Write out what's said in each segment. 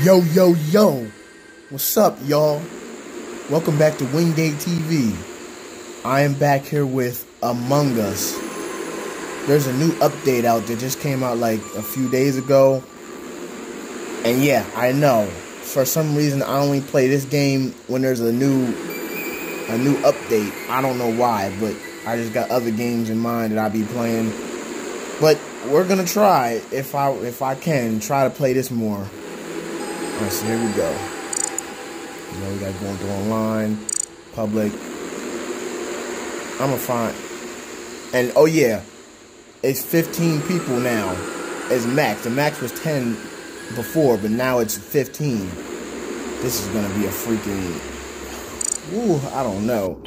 Yo, yo, yo. What's up, y'all? Welcome back to Wingate TV. I am back here with Among Us. There's a new update out that just came out like a few days ago. And yeah, I know. For some reason I only play this game when there's a new a new update. I don't know why, but I just got other games in mind that I be playing. But we're gonna try if I if I can try to play this more. Alright, so here we go. You know, we got going through online, public. I'm gonna find. And oh yeah, it's 15 people now. It's max. The max was 10 before, but now it's 15. This is gonna be a freaking. Ooh, I don't know.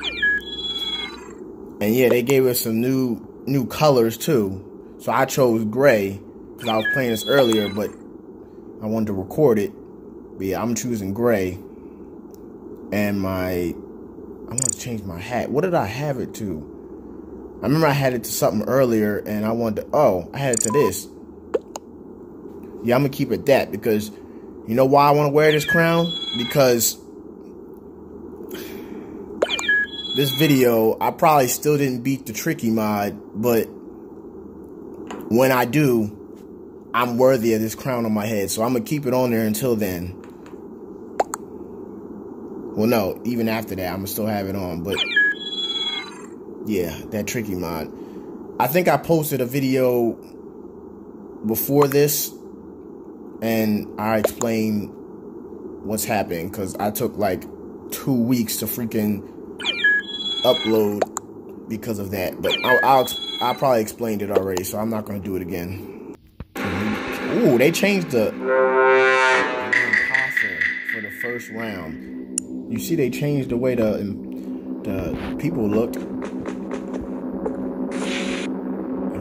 And yeah, they gave us some new new colors too. So I chose gray because I was playing this earlier, but I wanted to record it. But yeah, I'm choosing gray. And my, I want to change my hat. What did I have it to? I remember I had it to something earlier, and I wanted to, oh, I had it to this. Yeah, I'm to keep it that, because you know why I want to wear this crown? Because this video, I probably still didn't beat the tricky mod, but when I do, I'm worthy of this crown on my head. So I'm going to keep it on there until then. Well, no, even after that, I'm gonna still have it on. But yeah, that tricky mod. I think I posted a video before this, and I explained what's happening because I took like two weeks to freaking upload because of that. But I'll, I'll I probably explained it already, so I'm not gonna do it again. Ooh, they changed the for the first round. You see, they changed the way the the people looked. And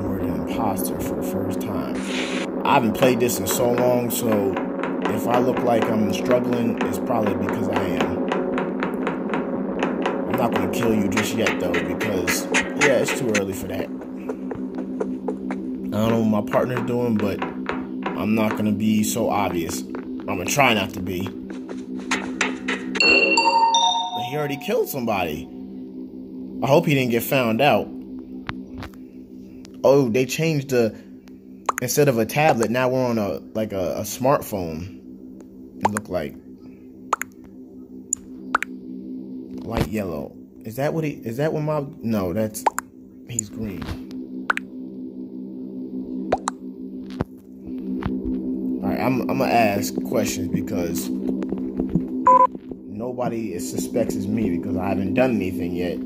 we're an imposter for the first time. I haven't played this in so long, so if I look like I'm struggling, it's probably because I am. I'm not gonna kill you just yet, though, because yeah, it's too early for that. I don't know what my partner's doing, but I'm not gonna be so obvious. I'm gonna try not to be already killed somebody. I hope he didn't get found out. Oh, they changed the instead of a tablet, now we're on a like a, a smartphone. It looked like light yellow. Is that what he is that what my no, that's he's green. Alright, I'm I'm gonna ask questions because nobody suspects it's me because I haven't done anything yet.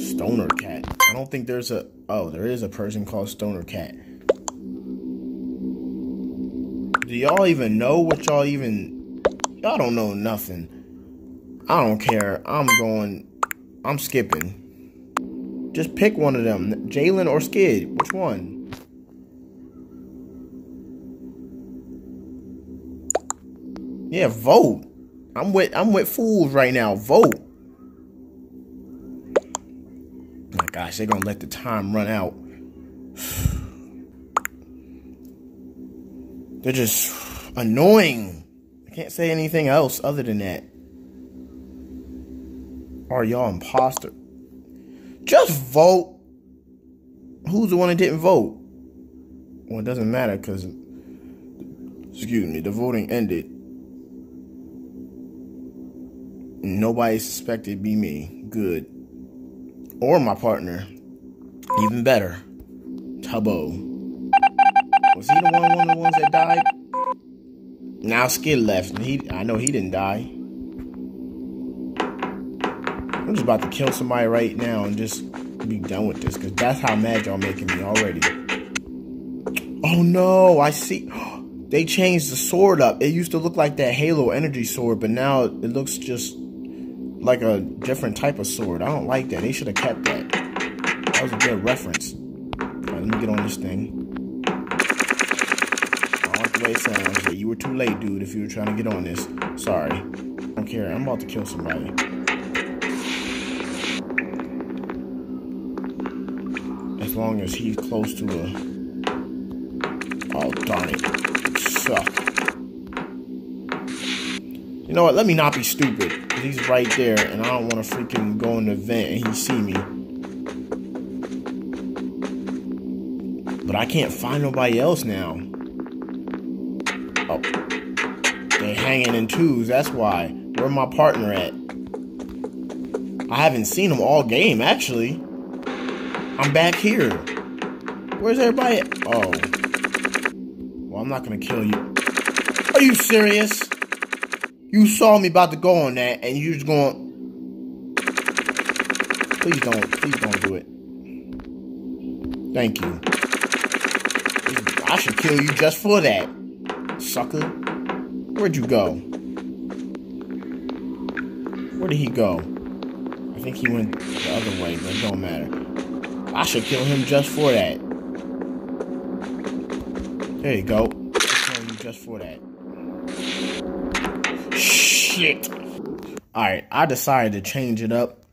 Stoner Cat. I don't think there's a... Oh, there is a person called Stoner Cat. Do y'all even know what y'all even... Y'all don't know nothing. I don't care. I'm going... I'm skipping. Just pick one of them. Jalen or Skid. Which one? Yeah, vote. I'm with I'm with fools right now. Vote. Oh my gosh, they're gonna let the time run out. They're just annoying. I can't say anything else other than that. Are y'all imposter? Just vote. Who's the one that didn't vote? Well, it doesn't matter because, excuse me, the voting ended. Nobody suspected be me. Good. Or my partner. Even better. Tubbo. Was he the one, one of the ones that died? Now Skid left. He, I know he didn't die. I'm just about to kill somebody right now and just be done with this because that's how mad y'all making me already. Oh no, I see. They changed the sword up. It used to look like that Halo energy sword, but now it looks just like a different type of sword. I don't like that. They should have kept that. That was a good reference. Right, let me get on this thing. I like the way it sounds. Yeah, you were too late, dude, if you were trying to get on this. Sorry. I don't care. I'm about to kill somebody. As long as he's close to a... know what? Let me not be stupid. He's right there, and I don't want to freaking go in the vent and he see me. But I can't find nobody else now. Oh. They're hanging in twos, that's why. Where my partner at? I haven't seen them all game, actually. I'm back here. Where's everybody at? Oh. Well, I'm not gonna kill you. Are you serious? You saw me about to go on that, and you just going. Please don't, please don't do it. Thank you. I should kill you just for that, sucker. Where'd you go? Where did he go? I think he went the other way, but it don't matter. I should kill him just for that. There you go. I'll kill you just for that shit. Alright, I decided to change it up.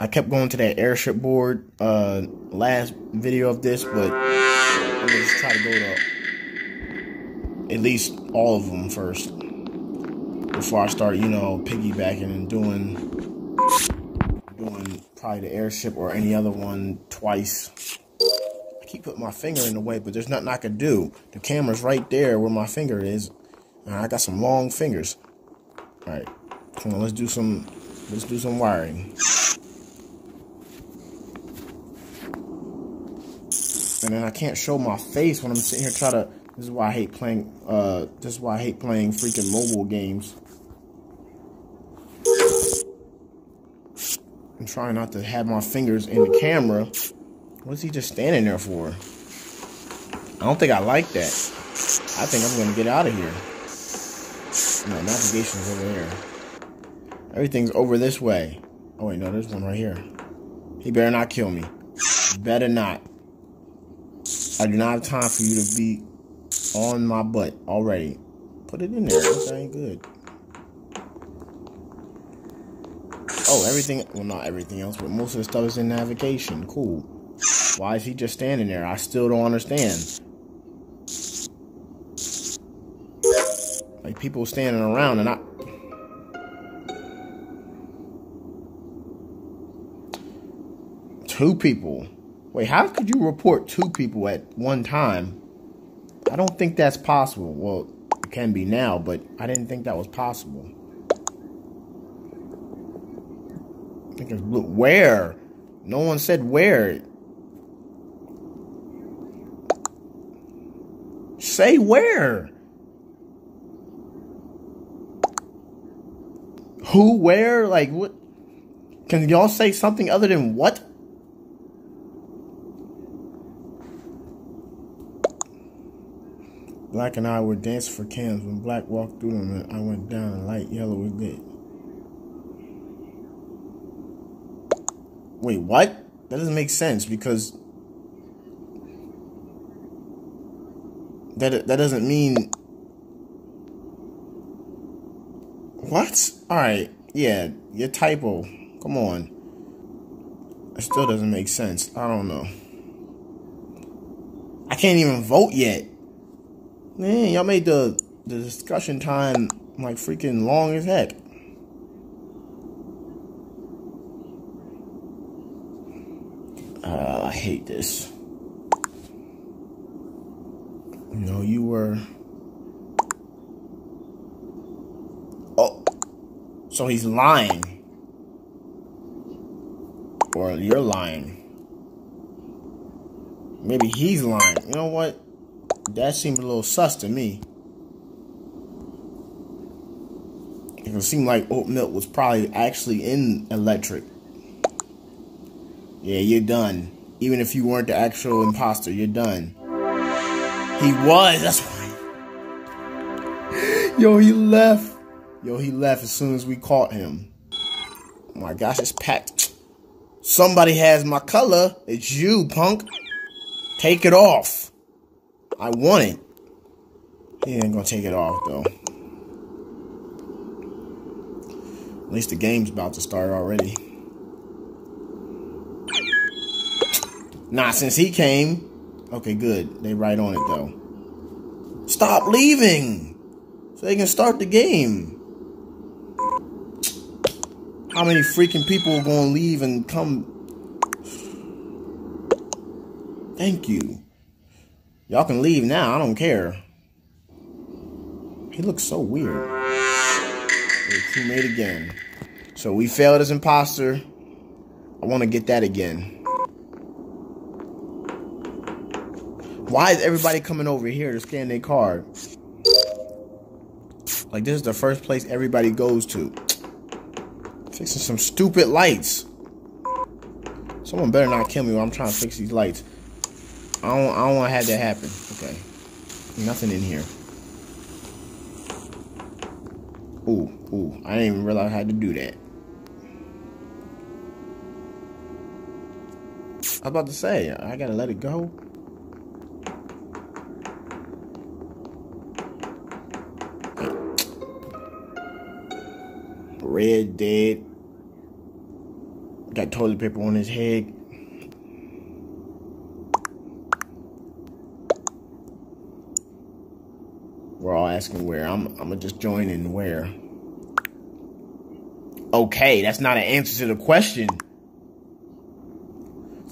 I kept going to that airship board uh last video of this, but I'm gonna just try to go to at least all of them first. Before I start, you know, piggybacking and doing doing probably the airship or any other one twice. I keep putting my finger in the way, but there's nothing I can do. The camera's right there where my finger is. I got some long fingers. All right, come on, let's do some, let's do some wiring. And then I can't show my face when I'm sitting here trying to. This is why I hate playing. Uh, this is why I hate playing freaking mobile games. I'm trying not to have my fingers in the camera. What is he just standing there for? I don't think I like that. I think I'm gonna get out of here. No, navigation's over here. Everything's over this way. Oh wait, no, there's one right here. He better not kill me. Better not. I do not have time for you to be on my butt already. Put it in there. That ain't good. Oh, everything. Well, not everything else, but most of the stuff is in navigation. Cool. Why is he just standing there? I still don't understand. People standing around and I two people. Wait, how could you report two people at one time? I don't think that's possible. Well, it can be now, but I didn't think that was possible. I think it's blue. Where? No one said where. Say where. Who, where, like what? Can y'all say something other than what? Black and I were dancing for cans. When Black walked through them, I went down and light yellow was lit. Wait, what? That doesn't make sense because that that doesn't mean What? Alright, yeah, your typo. Come on. It still doesn't make sense. I don't know. I can't even vote yet. Man, y'all made the, the discussion time like freaking long as heck. Uh, I hate this. You know, you were So he's lying. Or you're lying. Maybe he's lying. You know what? That seemed a little sus to me. It seemed like oat milk was probably actually in electric. Yeah, you're done. Even if you weren't the actual imposter, you're done. He was, that's why. Yo, he left. Yo, he left as soon as we caught him. Oh my gosh, it's packed. Somebody has my color. It's you, punk. Take it off. I want it. He ain't gonna take it off, though. At least the game's about to start already. Not since he came. Okay, good. They right on it, though. stop leaving so they can start the game. How many freaking people are going to leave and come? Thank you. Y'all can leave now. I don't care. He looks so weird. Teammate again. So we failed as imposter. I want to get that again. Why is everybody coming over here to scan their card? Like, this is the first place everybody goes to. Fixing some stupid lights. Someone better not kill me while I'm trying to fix these lights. I don't, I don't want to have that happen. Okay. Nothing in here. Ooh, ooh. I didn't even realize I had to do that. I was about to say, I gotta let it go. Red dead. Got toilet paper on his head. We're all asking where. I'm, I'm gonna just join in where. Okay, that's not an answer to the question.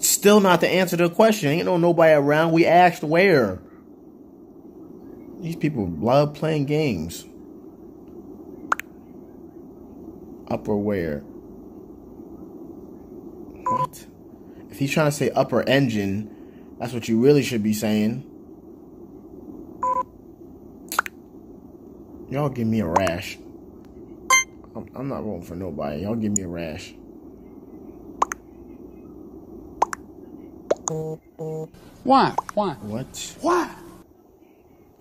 Still not the answer to the question. Ain't no nobody around. We asked where. These people love playing games. Upper where? What? If he's trying to say upper engine, that's what you really should be saying. Y'all give me a rash. I'm, I'm not rolling for nobody. Y'all give me a rash. Why? Why? What? Why?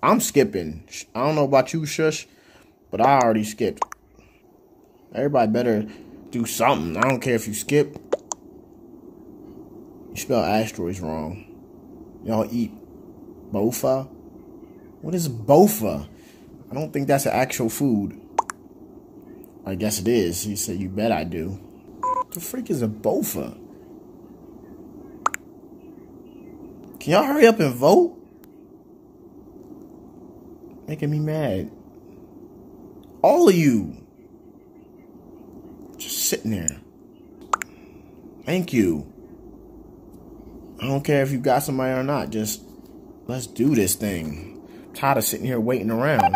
I'm skipping. I don't know about you, Shush, but I already skipped. Everybody better do something. I don't care if you skip. You spell asteroids wrong. Y'all eat bofa? What is bofa? I don't think that's an actual food. I guess it is. He said, you bet I do. The freak is a bofa? Can y'all hurry up and vote? Making me mad. All of you. Just sitting there. Thank you. I don't care if you got somebody or not. Just let's do this thing. I'm tired of sitting here waiting around.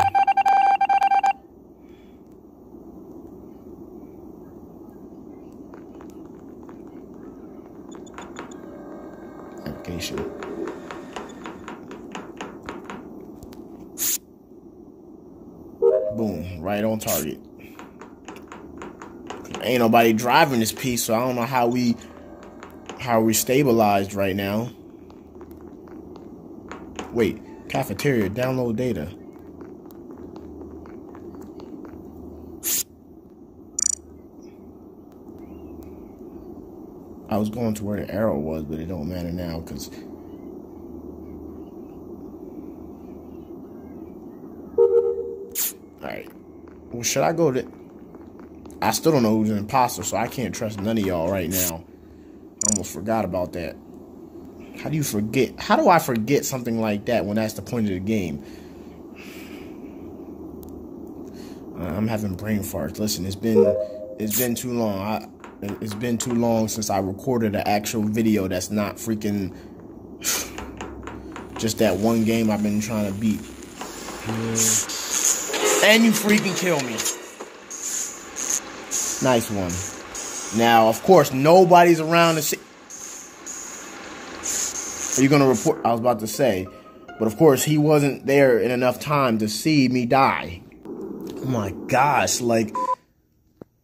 Application. Boom, right on target. Ain't nobody driving this piece, so I don't know how we how we stabilized right now. Wait, cafeteria, download data. I was going to where the arrow was, but it don't matter now because Alright. Well, should I go to... I still don't know who's an imposter, so I can't trust none of y'all right now. I almost forgot about that. How do you forget? How do I forget something like that when that's the point of the game? Uh, I'm having brain farts. Listen, it's been it's been too long. I, it's been too long since I recorded an actual video that's not freaking just that one game I've been trying to beat. And you freaking kill me. Nice one. Now, of course, nobody's around to see. Are you going to report? I was about to say. But of course, he wasn't there in enough time to see me die. Oh my gosh. Like,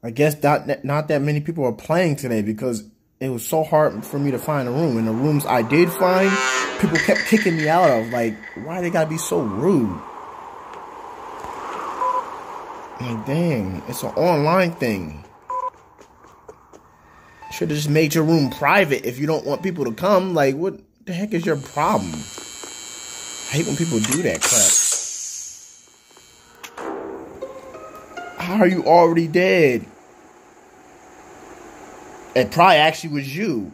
I guess not, not that many people are playing today because it was so hard for me to find a room. And the rooms I did find, people kept kicking me out of. Like, why they gotta be so rude? Like, dang, it's an online thing. Should have just made your room private if you don't want people to come. Like, what the heck is your problem? I hate when people do that crap. How are you already dead? It probably actually was you.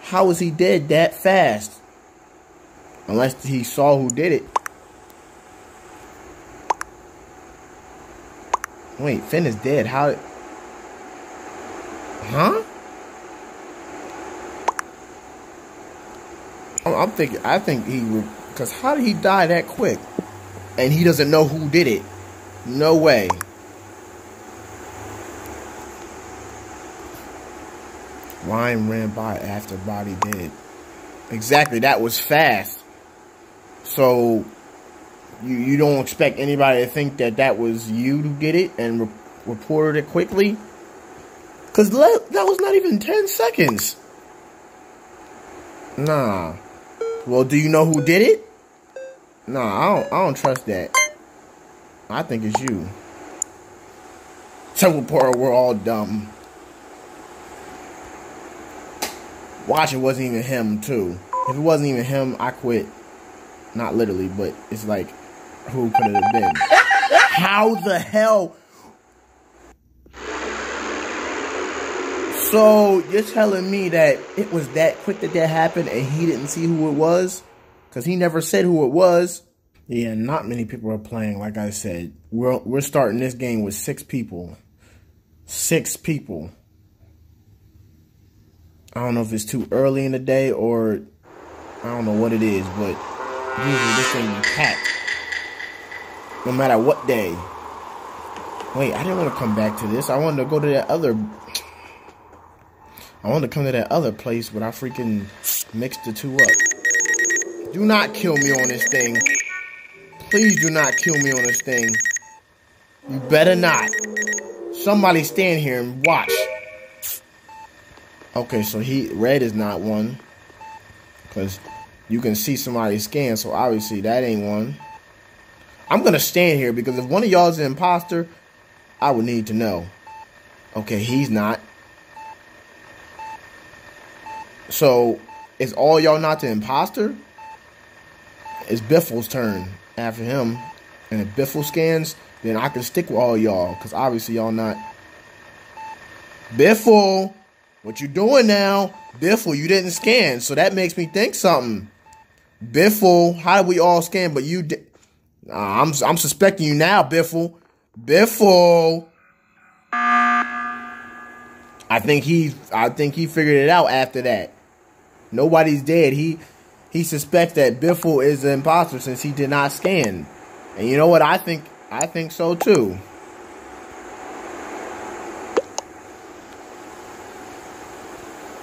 How was he dead that fast? Unless he saw who did it. Wait, Finn is dead. How? Huh? I'm thinking. I think he would. Because how did he die that quick? And he doesn't know who did it. No way. Ryan ran by after body dead. Exactly, that was fast. So you you don't expect anybody to think that that was you who did it and re reported it quickly? Cause that was not even ten seconds. Nah. Well, do you know who did it? Nah, I don't. I don't trust that. I think it's you. Part we're all dumb. Watch it wasn't even him too. If it wasn't even him, I quit. Not literally, but it's like, who could it have been? How the hell? So you're telling me that it was that quick that that happened and he didn't see who it was? Because he never said who it was. Yeah, not many people are playing. Like I said, we're we're starting this game with six people. Six people. I don't know if it's too early in the day or I don't know what it is, but usually this thing packed. No matter what day. Wait, I didn't want to come back to this. I wanted to go to that other. I want to come to that other place, but I freaking mixed the two up. Do not kill me on this thing. Please do not kill me on this thing. You better not. Somebody stand here and watch. Okay, so he red is not one. Because you can see somebody's scan, so obviously that ain't one. I'm going to stand here because if one of y'all is an imposter, I would need to know. Okay, he's not. So, is all y'all not the imposter? It's Biffle's turn after him. And if Biffle scans, then I can stick with all y'all. Because obviously y'all not. Biffle! What you doing now? Biffle, you didn't scan, so that makes me think something. Biffle, how did we all scan, but you did? I'm I'm suspecting you now, Biffle. Biffle. I think he I think he figured it out after that. Nobody's dead. He he suspects that Biffle is an imposter since he did not scan. And you know what? I think I think so too.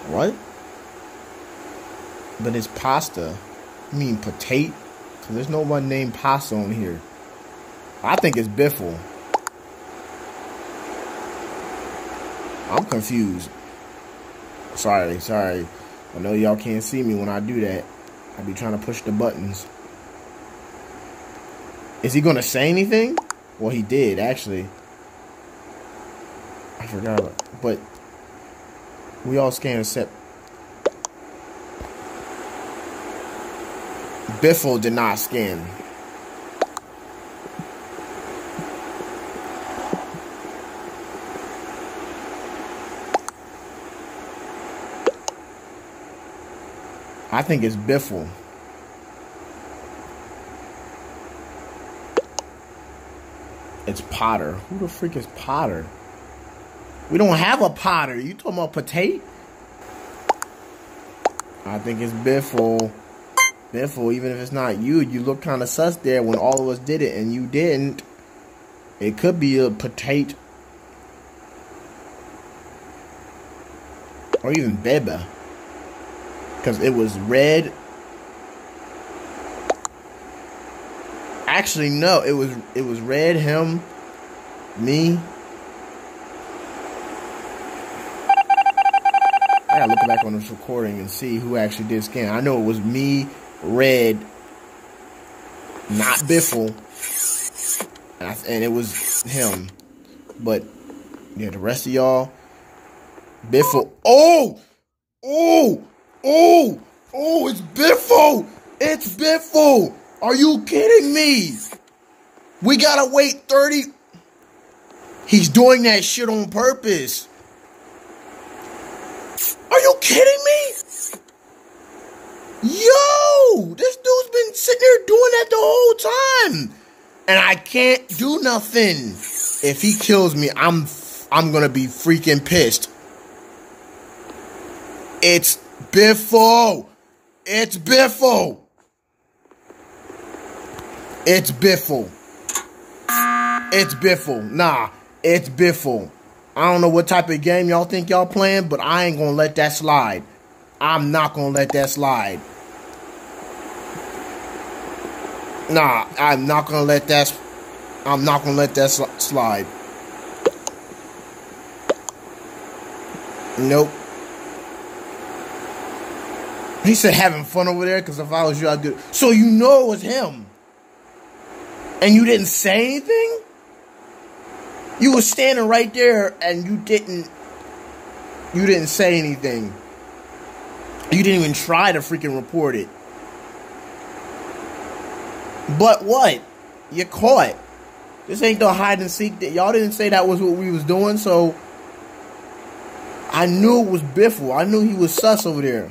What? But it's pasta. You mean potato? Because there's no one named pasta on here. I think it's Biffle. I'm confused. Sorry, sorry. I know y'all can't see me when I do that. I be trying to push the buttons. Is he going to say anything? Well, he did, actually. I forgot. But we all scan except Biffle did not scan. I think it's Biffle. It's Potter. Who the freak is Potter? We don't have a Potter. You talking about potato? I think it's Biffle. Biffle, even if it's not you, you look kind of sus there when all of us did it and you didn't. It could be a potato. Or even Beba. Because it was red. Actually, no. It was it was red, him, me, I gotta look back on this recording and see who actually did scan. I know it was me, Red, not Biffle, and, I, and it was him. But yeah, the rest of y'all, Biffle. Oh, oh, oh, oh! It's Biffle. It's Biffle. Are you kidding me? We gotta wait 30. He's doing that shit on purpose. Are you kidding me? Yo, this dude's been sitting there doing that the whole time. And I can't do nothing. If he kills me, I'm I'm gonna be freaking pissed. It's Biffle. It's Biffle. It's Biffle. It's Biffle. Nah, it's Biffle. I don't know what type of game y'all think y'all playing, but I ain't gonna let that slide. I'm not gonna let that slide. Nah, I'm not gonna let that. I'm not gonna let that sl slide. Nope. He said having fun over there because if I was you, I'd do. So you know it was him, and you didn't say anything. You were standing right there, and you didn't. You didn't say anything. You didn't even try to freaking report it. But what? You caught. This ain't the hide and seek. That y'all didn't say that was what we was doing, so I knew it was Biffle. I knew he was sus over there.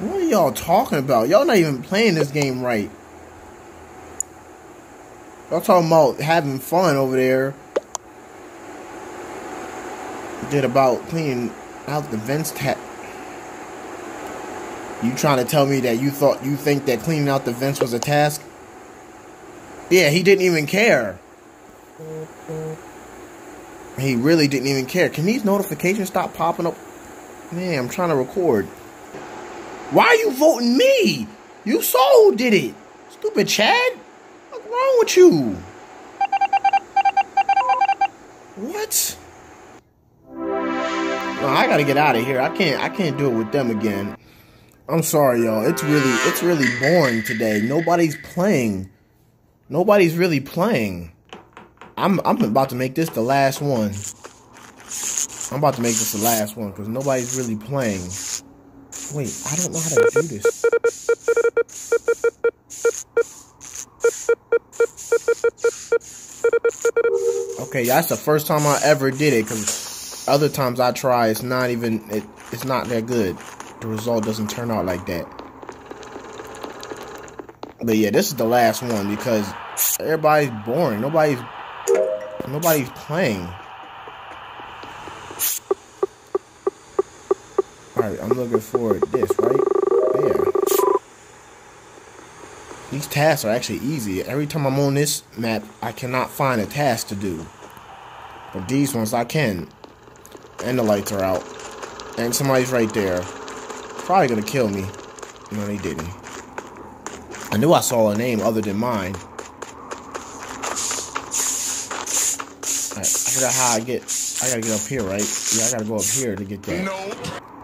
What are y'all talking about? Y'all not even playing this game right. Y'all talking about having fun over there. Did about cleaning out the vents tap. You trying to tell me that you thought you think that cleaning out the vents was a task? Yeah, he didn't even care. He really didn't even care. Can these notifications stop popping up? Man, I'm trying to record. Why are you voting me? You who did it. Stupid Chad. What's wrong with you? What? No, I gotta get out of here. I can't I can't do it with them again. I'm sorry, y'all. It's really it's really boring today. Nobody's playing. Nobody's really playing. I'm I'm about to make this the last one. I'm about to make this the last one because nobody's really playing. Wait, I don't know how to do this. Okay, that's the first time I ever did it because other times I try, it's not even it, it's not that good. The result doesn't turn out like that. But yeah, this is the last one because everybody's boring. Nobody's nobody's playing. Alright, I'm looking for this, right? There. These tasks are actually easy. Every time I'm on this map, I cannot find a task to do. But these ones I can. And the lights are out. And somebody's right there. Probably gonna kill me. No, they didn't. I knew I saw a name other than mine. I forgot how I get. I gotta get up here, right? Yeah, I gotta go up here to get that. No.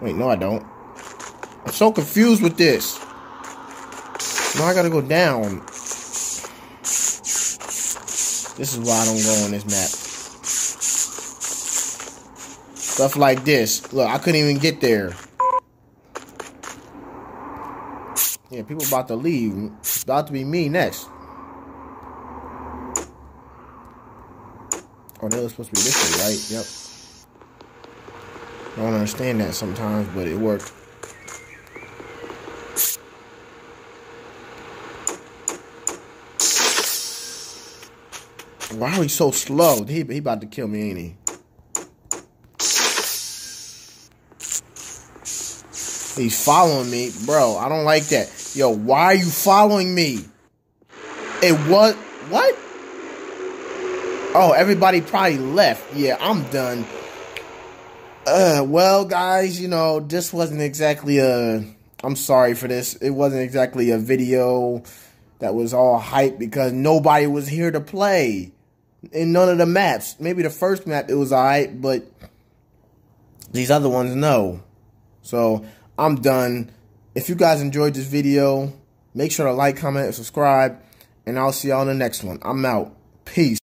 Wait, no, I don't. I'm so confused with this. Now I gotta go down. This is why I don't go on this map. Stuff like this. Look, I couldn't even get there. Yeah, people about to leave. It's about to be me next. Oh, that was supposed to be this way, right? Yep. I don't understand that sometimes, but it worked. Why are he so slow? He, he about to kill me, ain't he? He's following me. Bro, I don't like that. Yo, why are you following me? It was... What? Oh, everybody probably left. Yeah, I'm done. Uh, well, guys, you know, this wasn't exactly a... I'm sorry for this. It wasn't exactly a video that was all hype because nobody was here to play in none of the maps. Maybe the first map it was alright, but these other ones no. So I'm done. If you guys enjoyed this video, make sure to like, comment, and subscribe, and I'll see y'all in the next one. I'm out. Peace.